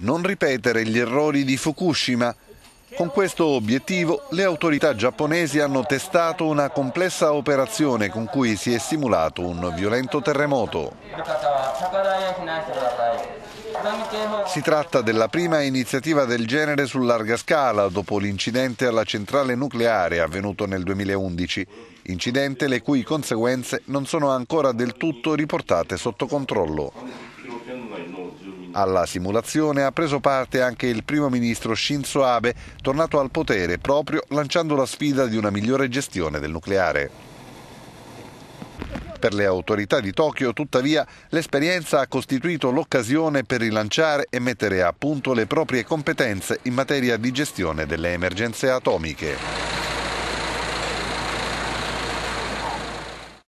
non ripetere gli errori di Fukushima. Con questo obiettivo le autorità giapponesi hanno testato una complessa operazione con cui si è simulato un violento terremoto. Si tratta della prima iniziativa del genere su larga scala dopo l'incidente alla centrale nucleare avvenuto nel 2011, incidente le cui conseguenze non sono ancora del tutto riportate sotto controllo. Alla simulazione ha preso parte anche il primo ministro Shinzo Abe, tornato al potere proprio lanciando la sfida di una migliore gestione del nucleare. Per le autorità di Tokyo, tuttavia, l'esperienza ha costituito l'occasione per rilanciare e mettere a punto le proprie competenze in materia di gestione delle emergenze atomiche.